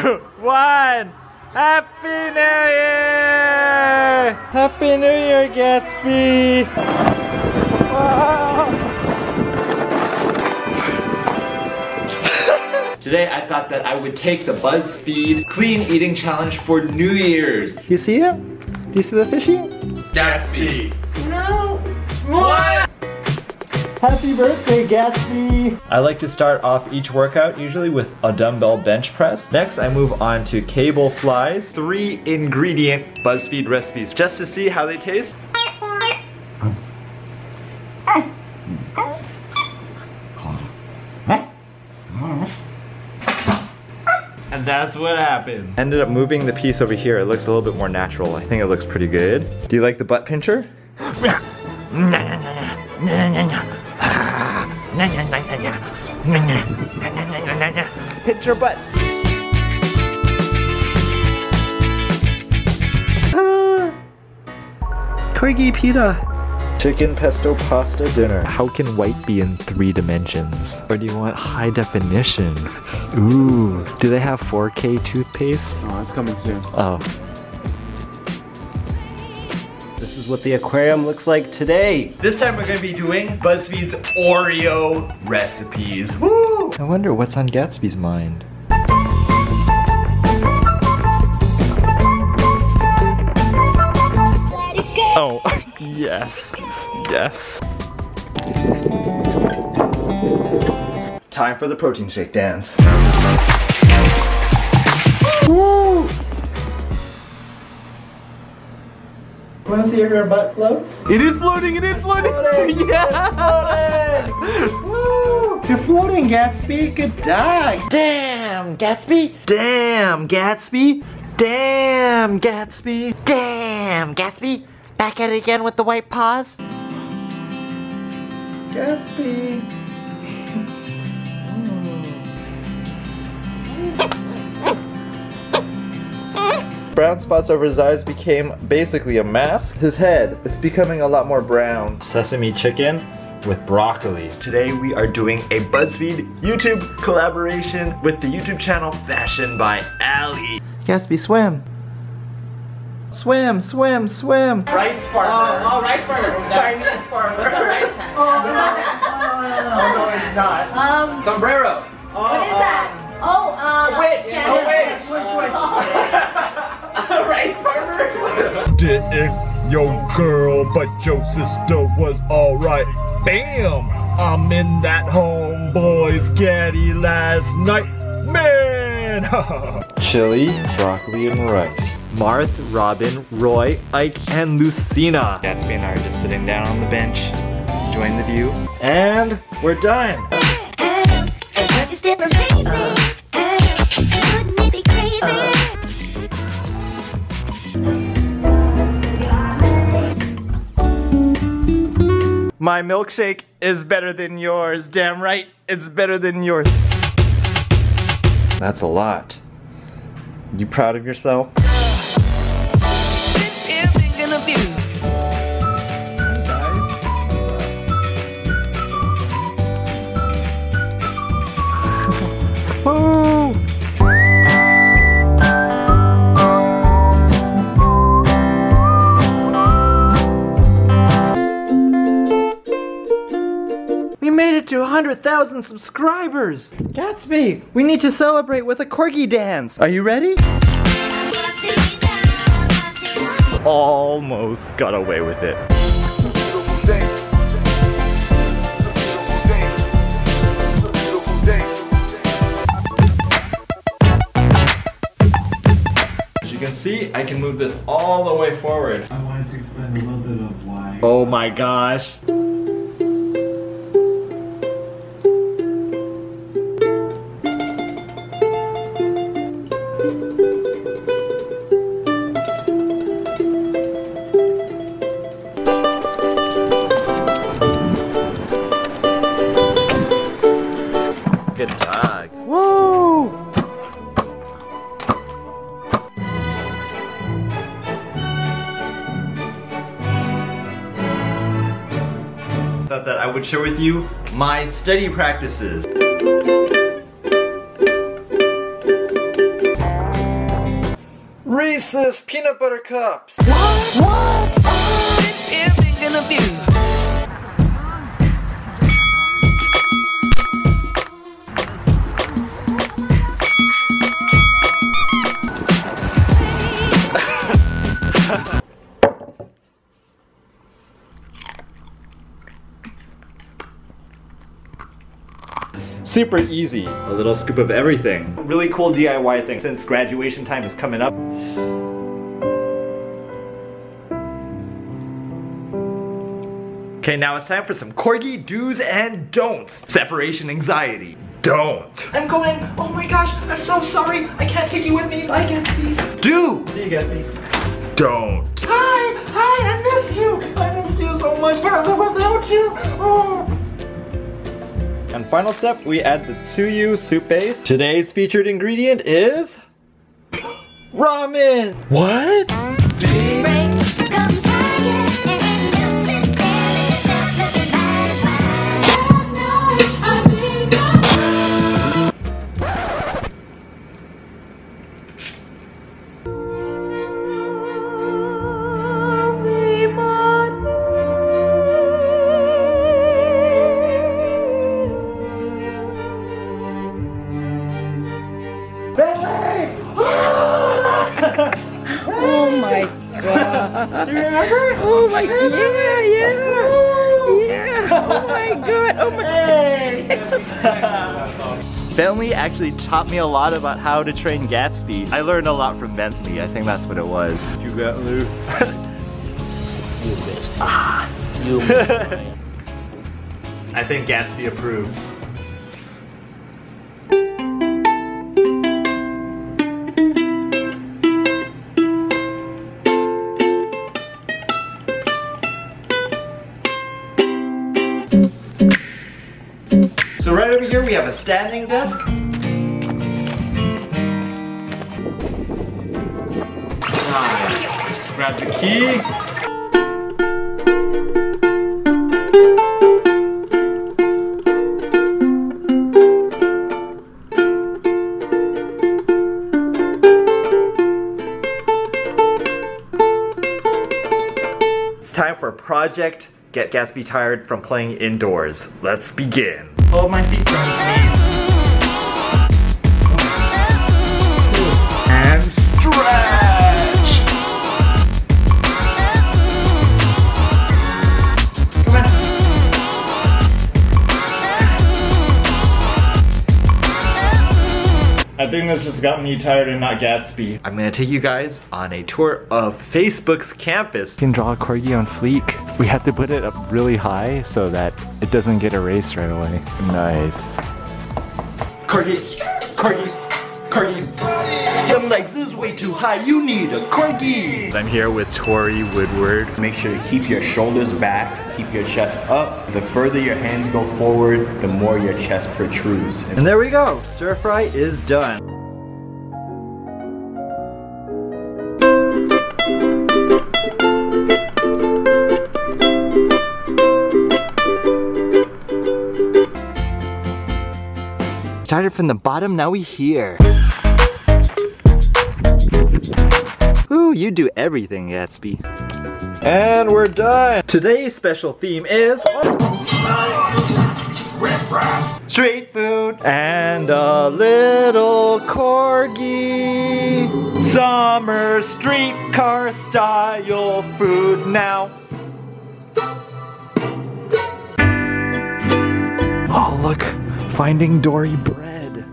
two, one. Happy New Year! Happy New Year, Gatsby! Today I thought that I would take the BuzzFeed Clean Eating Challenge for New Year's. You see it? Do you see the fishy? Gatsby. No. What? Happy birthday, Gatsby! I like to start off each workout usually with a dumbbell bench press. Next, I move on to cable flies. Three ingredient BuzzFeed recipes just to see how they taste. And that's what happened. Ended up moving the piece over here. It looks a little bit more natural. I think it looks pretty good. Do you like the butt pincher? Pinch your butt. Ah. Corgi pita. Chicken pesto pasta dinner. How can white be in three dimensions? Or do you want high definition? Ooh. Do they have 4K toothpaste? Oh, it's coming soon. Oh. This is what the aquarium looks like today. This time we're gonna be doing BuzzFeed's Oreo recipes. Woo! I wonder what's on Gatsby's mind. Oh, yes. Yes. Time for the protein shake dance. Wanna see if your butt floats? It is floating, it is floating! Floating, yeah! Woo! You're floating, Gatsby. Good dog. Damn, Gatsby. Damn, Gatsby. Damn, Gatsby. Damn, Gatsby. Back at it again with the white paws. Gatsby. Brown spots over his eyes became basically a mask. His head is becoming a lot more brown. Sesame chicken with broccoli. Today we are doing a BuzzFeed YouTube collaboration with the YouTube channel Fashion by Ali. Gatsby swim. Swim, swim, swim. Rice farmer. Oh, rice farmer. Chinese farmer. What's a rice hat? Oh, no, no, it's not. Um, Sombrero. what is that? Oh, um, Witch, yeah, a yes, witch. yes, A rice farmer. Didn't your girl, but your sister was alright. Bam! I'm in that homeboy's caddy last night. Man! Chili, broccoli, and rice. Marth, Robin, Roy, Ike, and Lucina. Gatsby and I are just sitting down on the bench, enjoying the view. And we're done. My milkshake is better than yours. Damn right, it's better than yours. That's a lot. You proud of yourself? 100,000 subscribers! Gatsby, we need to celebrate with a corgi dance. Are you ready? Almost got away with it. As you can see, I can move this all the way forward. I wanted to explain a little bit of why. Oh my gosh. you my study practices. Reese's Peanut Butter Cups. What? What? Super easy. A little scoop of everything. Really cool DIY thing since graduation time is coming up. Okay, now it's time for some corgi do's and don'ts. Separation anxiety. Don't. I'm going. Oh my gosh, I'm so sorry. I can't take you with me. Bye, Gatsby. Do. Do you, get me? Don't. Hi, hi, I missed you. I missed you so much. Can't live without you. Oh. And final step, we add the tsuyu soup base. Today's featured ingredient is ramen. What? Oh my god. Do you remember? Oh my god. Yeah, yeah. Yeah. Oh my god. Oh my Bentley actually taught me a lot about how to train Gatsby. I learned a lot from Bentley. I think that's what it was. You got Lou. You ah. I think Gatsby approves. Have desk. Right. Grab the key. It's time for Project Get Gatsby Tired from Playing Indoors. Let's begin. Hold my feet I think this just got me tired and not Gatsby. I'm gonna take you guys on a tour of Facebook's campus. You can draw a corgi on fleek. We have to put it up really high so that it doesn't get erased right away. Nice. Corgi, corgi, corgi. Your legs is way too high. You need a corgi. I'm here with Tori Woodward. Make sure to keep your shoulders back, keep your chest up. The further your hands go forward, the more your chest protrudes. And there we go. Stir fry is done. Started from the bottom, now we here. Ooh, you do everything, Gatsby. And we're done. Today's special theme is street food and a little corgi. Summer streetcar style food now. Oh, look, finding Dory bread.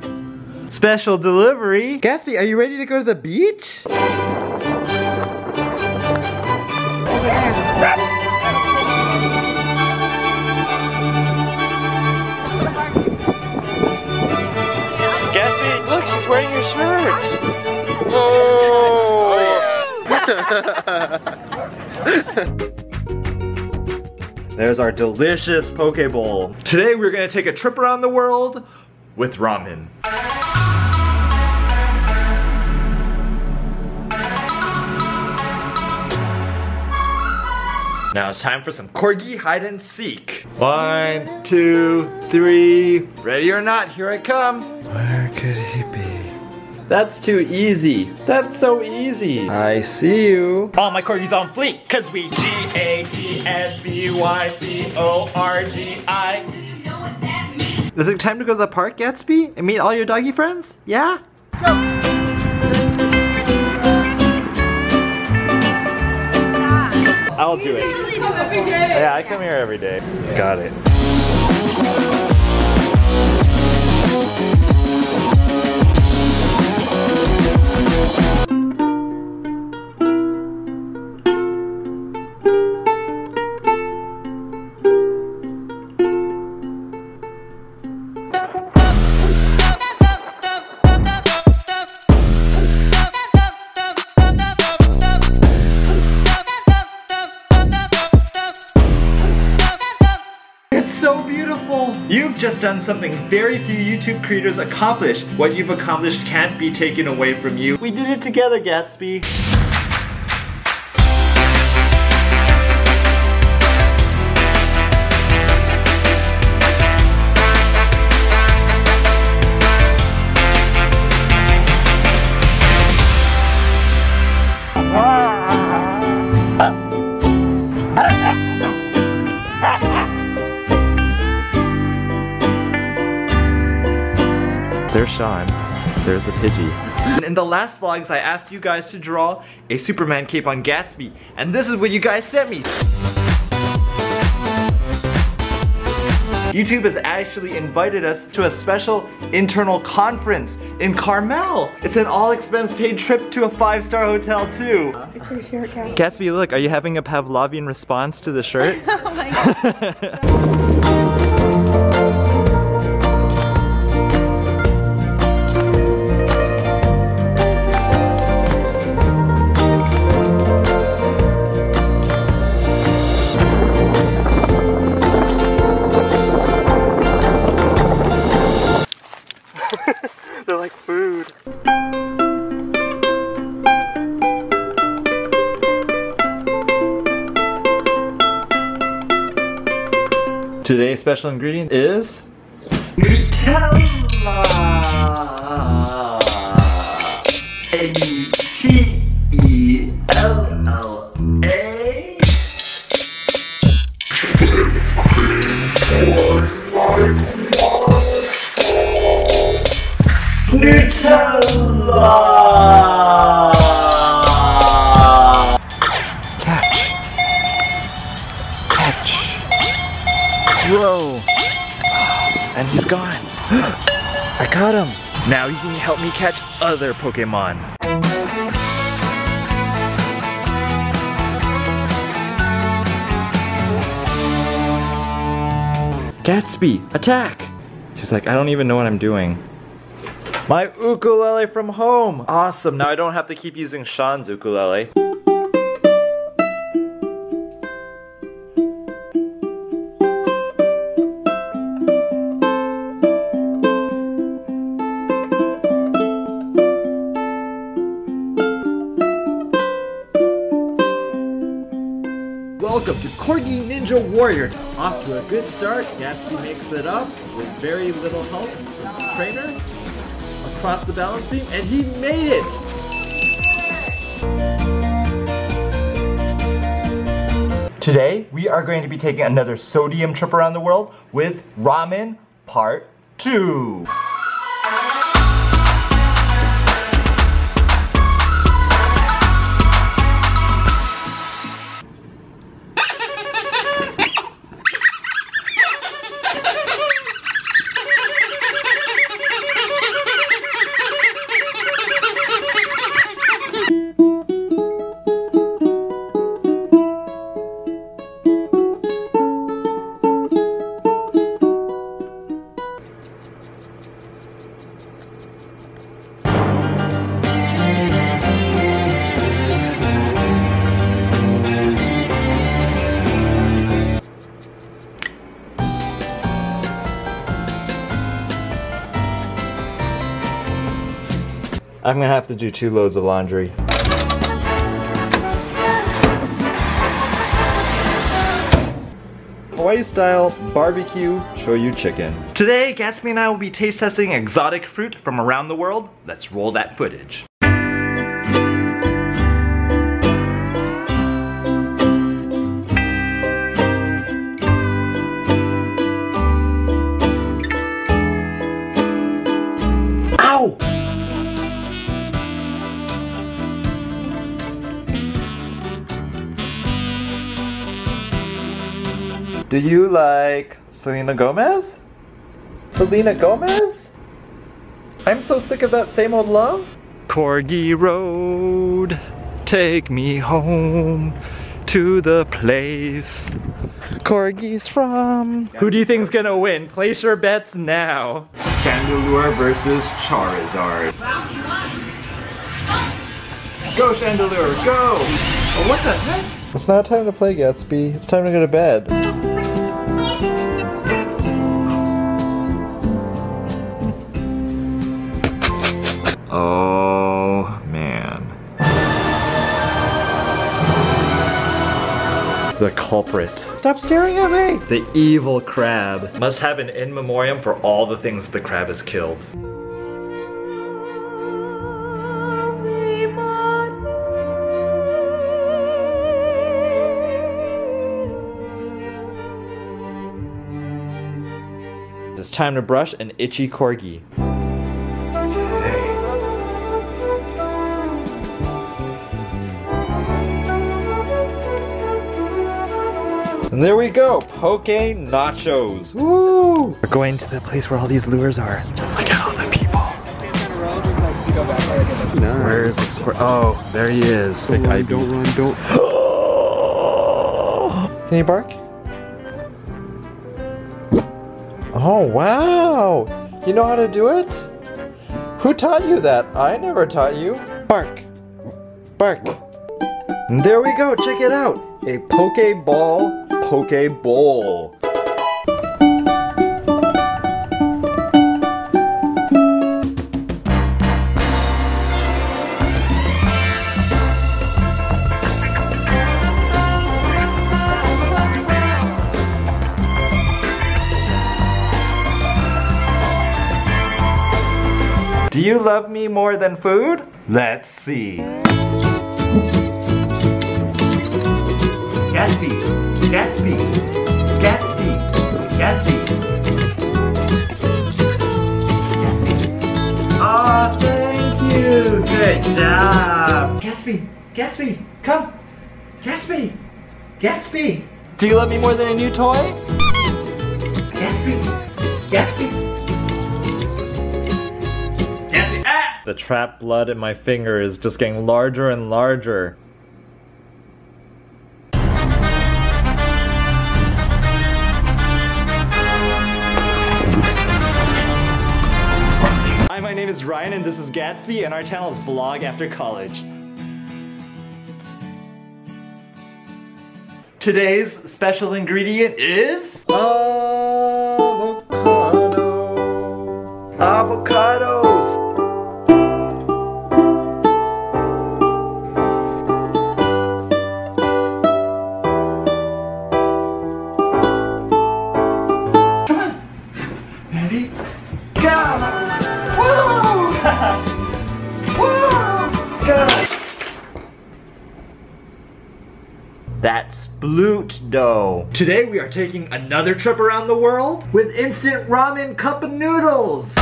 Special delivery. Gatsby, are you ready to go to the beach? Gatsby, look, she's wearing your shirt. Oh, There's our delicious poke bowl. Today we're gonna take a trip around the world with ramen. Now it's time for some corgi hide and seek. One, two, three. Ready or not, here I come. Where could? That's too easy. That's so easy. I see you. All my corgis on fleek, cause we G-A-T-S-B-Y-C-O-R-G-I. Is it time to go to the park, Gatsby? And meet all your doggy friends? Yeah? I'll do it. Yeah, I come here every day. Got it. Done something very few YouTube creators accomplish. What you've accomplished can't be taken away from you. We did it together, Gatsby. Sean. There's the Pidgey. In the last vlogs, I asked you guys to draw a Superman cape on Gatsby, and this is what you guys sent me. YouTube has actually invited us to a special internal conference in Carmel. It's an all expense paid trip to a five star hotel too. Gatsby, look, are you having a Pavlovian response to the shirt? Oh my god. special ingredient is catch. Whoa. And he's gone. I caught him. Now you can help me catch other Pokemon. Gatsby, attack! She's like, I don't even know what I'm doing. My ukulele from home! Awesome, now I don't have to keep using Sean's ukulele. Ninja Warrior. Off to a good start, Gatsby makes it up with very little help from his trainer across the balance beam, and he made it! Today, we are going to be taking another sodium trip around the world with Ramen Part 2. I'm gonna have to do two loads of laundry. Hawaii style barbecue shoyu chicken. Today, Gatsby and I will be taste testing exotic fruit from around the world. Let's roll that footage. Do you like Selena Gomez? Selena Gomez? I'm so sick of that same old love. Corgi Road, take me home to the place Corgi's from. Who do you think's gonna win? Place your bets now. Chandelure versus Charizard. Go Chandelure, go! Oh, what the heck? It's not time to play Gatsby. It's time to go to bed. Oh man. The culprit. Stop staring at me! The evil crab. Must have an in memoriam for all the things the crab has killed. It's time to brush an itchy corgi. And there we go, poke nachos. Woo! We're going to the place where all these lures are. Look at all the people. Where is the squirrel? Oh, there he is. Big Ivy. Don't run, don't. Can you bark? Oh, wow! You know how to do it? Who taught you that? I never taught you. Bark. Bark. And there we go, check it out. A Pokeball Poke Bowl. Do you love me more than food? Let's see. Gatsby, Gatsby, Gatsby, Gatsby. Oh, thank you. Good job. Gatsby, Gatsby, come. Gatsby, Gatsby. Do you love me more than a new toy? Gatsby, Gatsby. Gatsby, ah! The trapped blood in my finger is just getting larger and larger. Is Ryen and this is Gatsby and our channel is Vlog After College. Today's special ingredient is avocado. Avocados. Dough. Today we are taking another trip around the world with instant ramen cup noodles.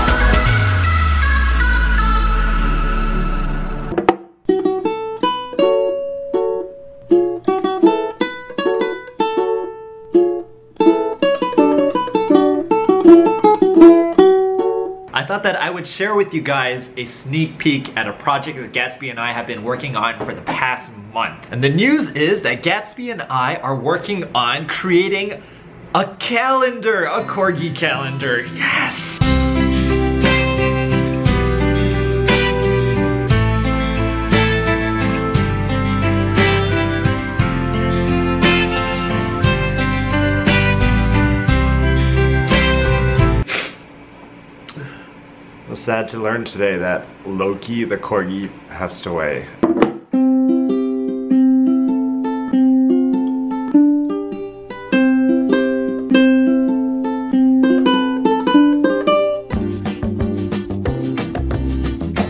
I thought that would share with you guys a sneak peek at a project that Gatsby and I have been working on for the past month. And the news is that Gatsby and I are working on creating a calendar, a corgi calendar. Yes! sad to learn today that Loki the Corgi passed away.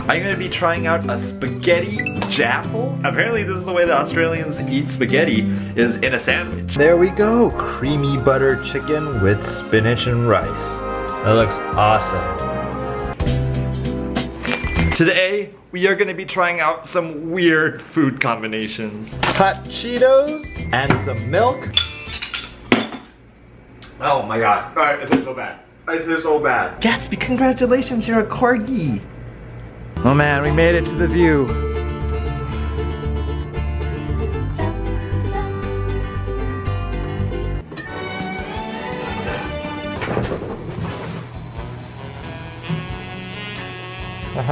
I'm gonna be trying out a spaghetti jaffle. Apparently this is the way the Australians eat spaghetti, is in a sandwich. There we go, creamy butter chicken with spinach and rice. That looks awesome. Today, we are gonna be trying out some weird food combinations. Hot Cheetos and some milk. Oh my god. Alright, it tastes so bad. It tastes so bad. Gatsby, congratulations, you're a corgi. Oh man, we made it to the view.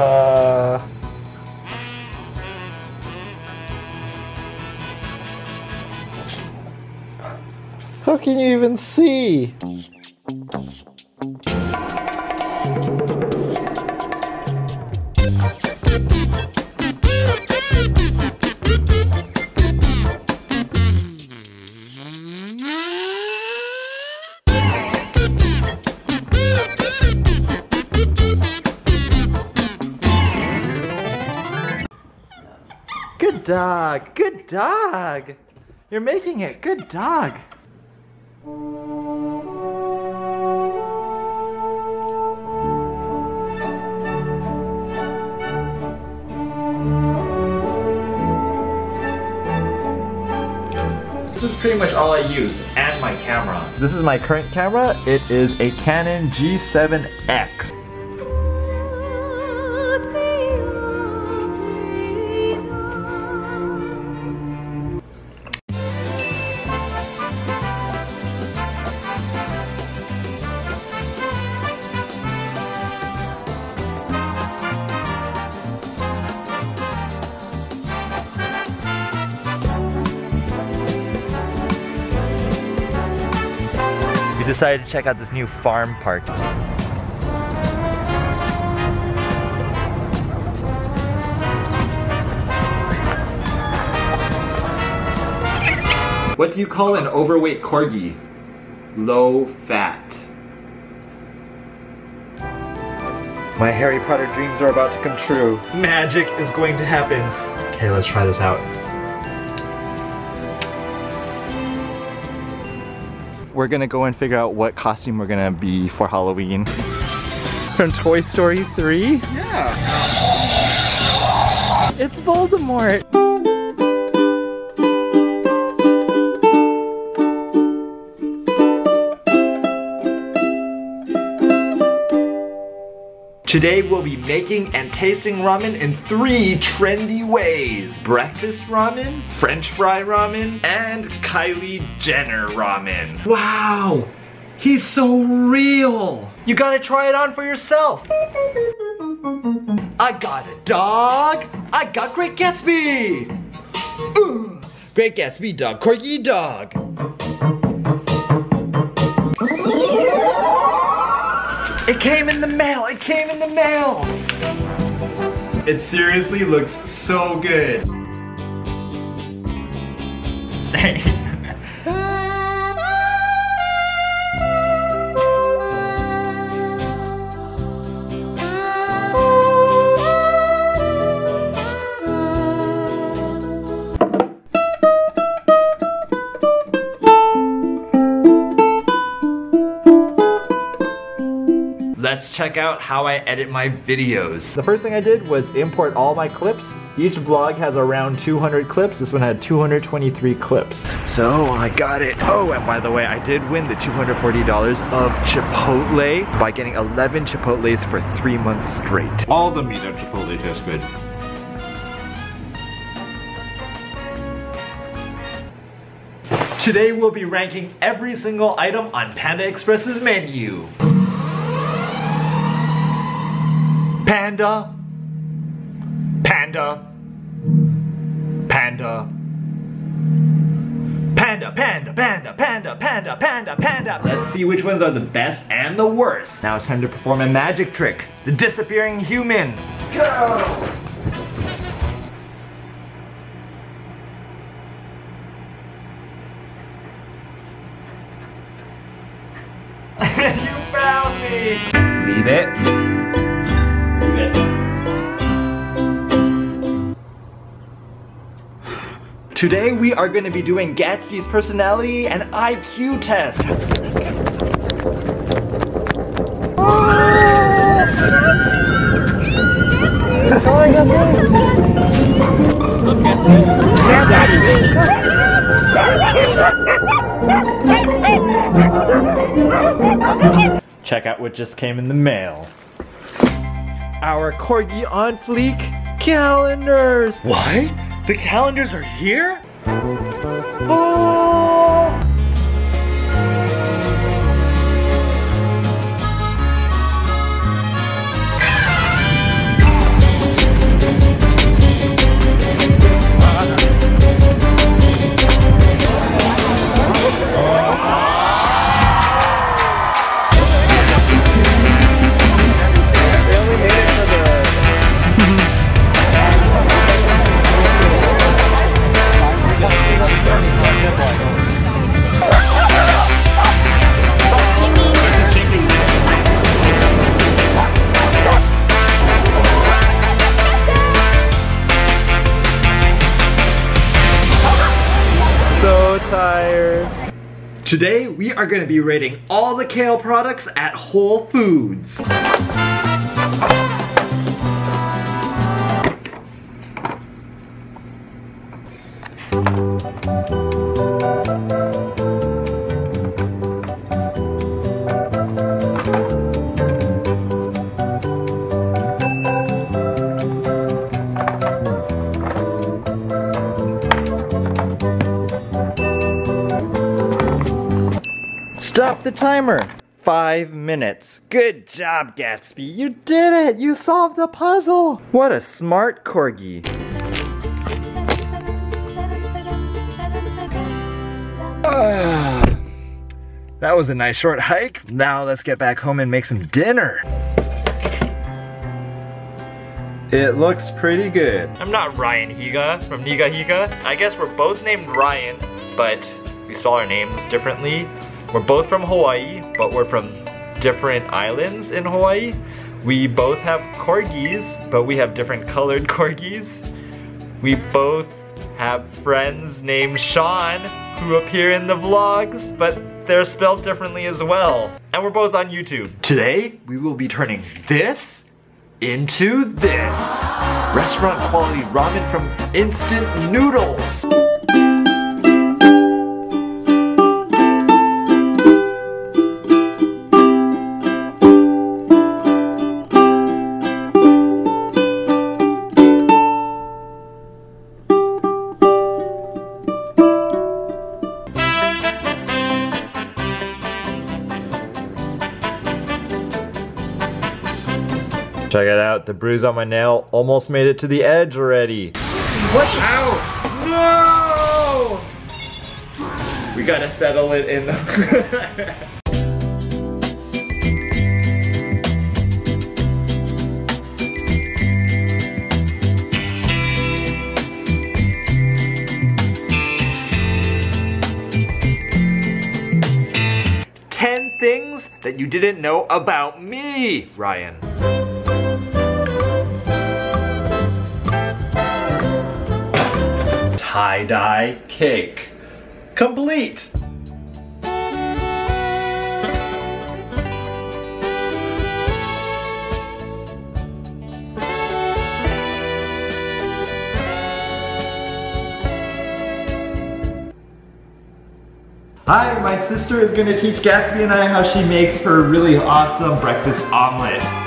How can you even see? Dog, good dog. You're making it, good dog. This is pretty much all I use, and my camera. This is my current camera. It is a Canon G7X. Decided to check out this new farm park. What do you call an overweight corgi? Low fat. My Harry Potter dreams are about to come true. Magic is going to happen. Okay, let's try this out. We're gonna go and figure out what costume we're gonna be for Halloween. From Toy Story 3? Yeah. It's Voldemort! Today we'll be making and tasting ramen in three trendy ways. Breakfast ramen, french fry ramen, and Kylie Jenner ramen. Wow! He's so real! You gotta try it on for yourself! I got a dog! I got Great Gatsby! Ooh, Great Gatsby dog, Corgi dog! It came in the mail! It came in the mail! It seriously looks so good. Check out how I edit my videos. The first thing I did was import all my clips. Each vlog has around 200 clips. This one had 223 clips. So I got it. Oh, and by the way, I did win the $240 of Chipotle by getting 11 Chipotles for three months straight. All the meat at Chipotle tastes good. Today we'll be ranking every single item on Panda Express's menu. Panda. Panda. Panda. Panda, panda, panda, panda, panda, panda, panda. Let's see which ones are the best and the worst. Now it's time to perform a magic trick. The disappearing human. Go! you found me! Leave it. Today we are going to be doing Gatsby's personality and IQ test. Check out what just came in the mail. Our Corgi on Fleek calendars. What? The calendars are here? Are going to be rating all the kale products at Whole Foods. Stop the timer. Five minutes. Good job, Gatsby. You did it. You solved the puzzle. What a smart corgi. Ah, that was a nice short hike. Now let's get back home and make some dinner. It looks pretty good. I'm not Ryan Higa from Nigahiga. I guess we're both named Ryan, but we spell our names differently. We're both from Hawaii, but we're from different islands in Hawaii. We both have corgis, but we have different colored corgis. We both have friends named Sean who appear in the vlogs, but they're spelled differently as well. And we're both on YouTube. Today, we will be turning this into this. Restaurant quality ramen from Instant Noodles. The bruise on my nail almost made it to the edge already. What's out? No! We gotta settle it in the... Ten things that you didn't know about me, Ryen. Tie-dye cake. Complete. Hi, my sister is gonna teach Gatsby and I how she makes her really awesome breakfast omelet.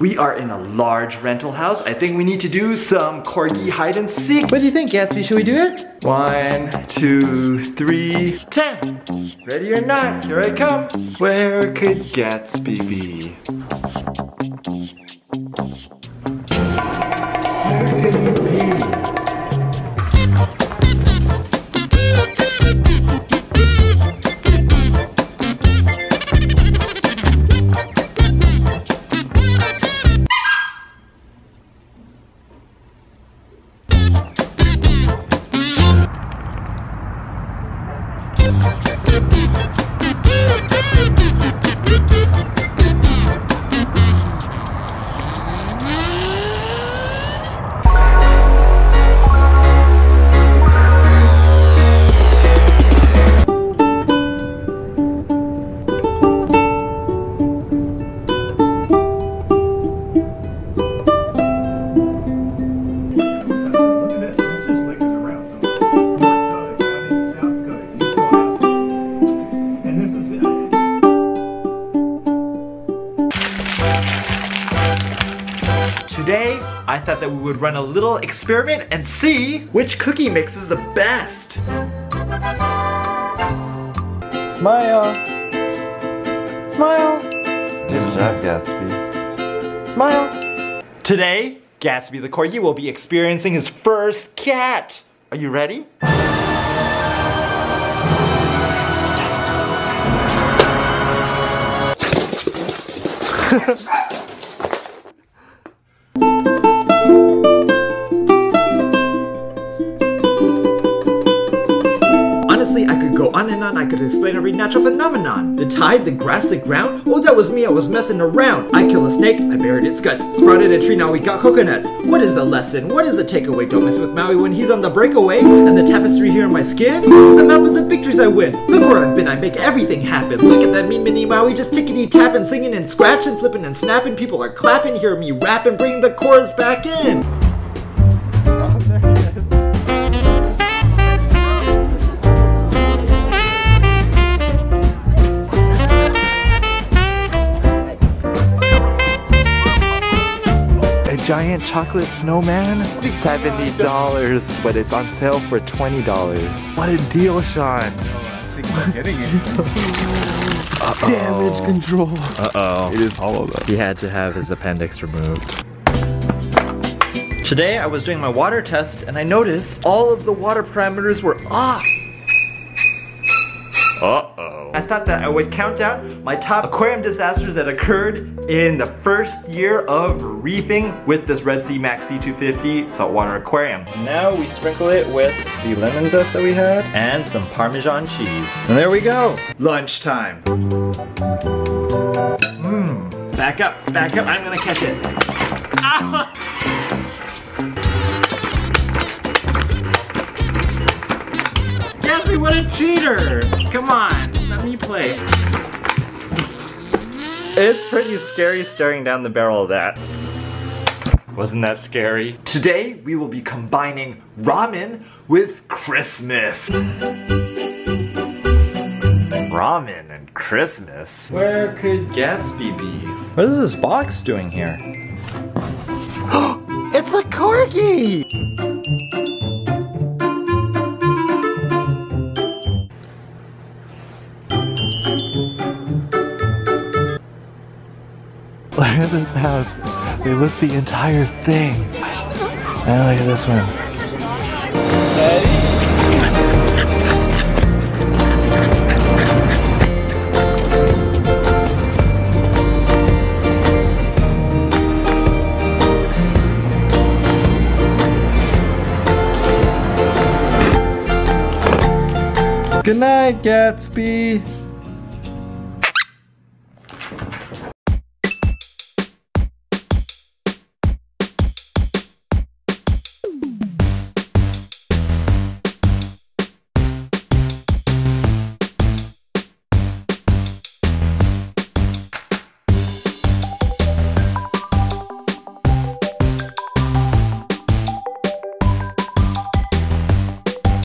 We are in a large rental house. I think we need to do some corgi hide and seek. What do you think, Gatsby? Should we do it? One, two, three, ten. Ready or not, here I come. Where could Gatsby be? Run a little experiment and see which cookie mix is the best. Smile. Smile. Good job, Gatsby. Smile. Today, Gatsby the Corgi will be experiencing his first cat. Are you ready? could explain every natural phenomenon. The tide, the grass, the ground. Oh, that was me. I was messing around. I killed a snake. I buried its guts. Sprouted a tree. Now we got coconuts. What is the lesson? What is the takeaway? Don't mess with Maui when he's on the breakaway. And the tapestry here on my skin is the map of the victories I win. Look where I've been. I make everything happen. Look at that mean mini Maui just tickety tapping, singing and scratching, flipping and snapping. People are clapping. Hear me rapping. Bring the chorus back in. Giant chocolate snowman? $70, but it's on sale for $20. What a deal, Sean. Damage control. Uh-oh. It is hollow though. He had to have his appendix removed. Today I was doing my water test and I noticed all of the water parameters were off. Uh-oh. I thought that I would count down my top aquarium disasters that occurred in the first year of reefing with this Red Sea Max C250 saltwater aquarium. Now we sprinkle it with the lemon zest that we had And some Parmesan cheese. And there we go. Lunchtime. Mmm. Back up, back up, I'm gonna catch it. Ah! Jesse, what a cheater! Come on, let me play. It's pretty scary staring down the barrel of that. Wasn't that scary? Today, we will be combining ramen with Christmas. Ramen and Christmas? Where could Gatsby be? What is this box doing here? It's a corgi! This house. They lit the entire thing. And look at this one. Good night, Gatsby.